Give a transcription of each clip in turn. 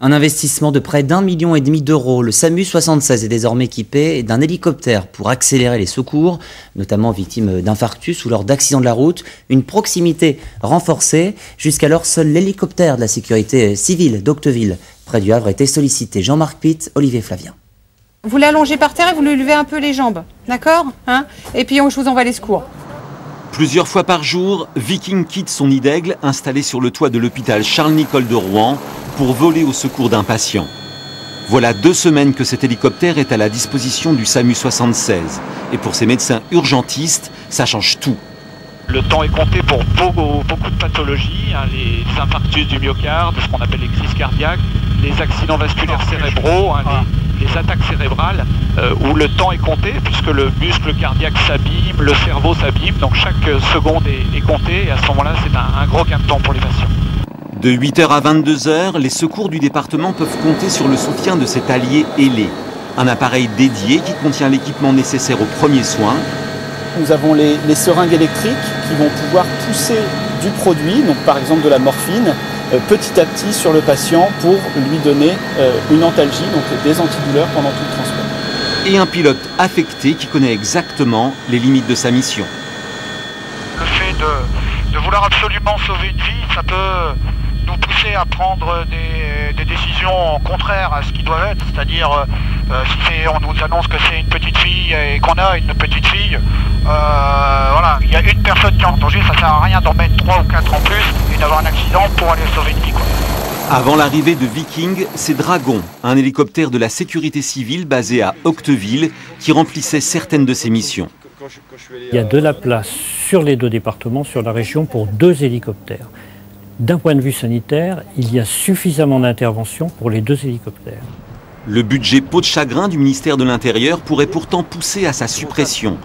Un investissement de près d'un million et demi d'euros. Le SAMU 76 est désormais équipé d'un hélicoptère pour accélérer les secours, notamment victimes d'infarctus ou lors d'accidents de la route. Une proximité renforcée. Jusqu'alors, seul l'hélicoptère de la sécurité civile d'Octeville, près du Havre, était sollicité. Jean-Marc Pitt, Olivier Flavien. Vous l'allongez par terre et vous lui levez un peu les jambes, d'accord hein? Et puis je vous envoie les secours. Plusieurs fois par jour, Viking quitte son nid d'aigle installé sur le toit de l'hôpital Charles-Nicolle de Rouen pour voler au secours d'un patient. Voilà deux semaines que cet hélicoptère est à la disposition du SAMU 76. Et pour ces médecins urgentistes, ça change tout. Le temps est compté pour beaucoup, de pathologies, hein, les infarctus du myocarde, ce qu'on appelle les crises cardiaques, les accidents vasculaires cérébraux, hein, les, attaques cérébrales, euh, où le temps est compté puisque le muscle cardiaque s'abîme, le cerveau s'abîme, donc chaque seconde est, comptée et à ce moment-là c'est un, un gros gain de temps pour les patients. De 8h à 22h, les secours du département peuvent compter sur le soutien de cet allié ailé. Un appareil dédié qui contient l'équipement nécessaire aux premiers soins. Nous avons les, seringues électriques qui vont pouvoir pousser du produit, donc par exemple de la morphine, euh, petit à petit sur le patient pour lui donner euh, une antalgie, donc des antidouleurs pendant tout le transport. Et un pilote affecté qui connaît exactement les limites de sa mission. Le fait de, de vouloir absolument sauver une vie, ça peut nous pousser à prendre des, décisions contraires à ce qui doit être, c'est-à-dire euh, euh, si on nous annonce que c'est une petite fille et qu'on a une petite fille, euh, voilà, il y a une personne qui est en danger, ça sert à rien d'en mettre trois ou quatre en plus et d'avoir un accident pour aller sauver une vie. Avant l'arrivée de Viking, c'est Dragon, un hélicoptère de la sécurité civile basé à Octeville, qui remplissait certaines de ses missions. Il y a de la place sur les deux départements, sur la région, pour deux hélicoptères. D'un point de vue sanitaire, il y a suffisamment d'interventions pour les deux hélicoptères. Le budget pot de chagrin du ministère de l'Intérieur pourrait pourtant pousser à sa suppression.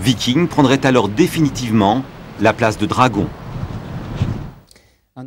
Viking prendrait alors définitivement la place de Dragon.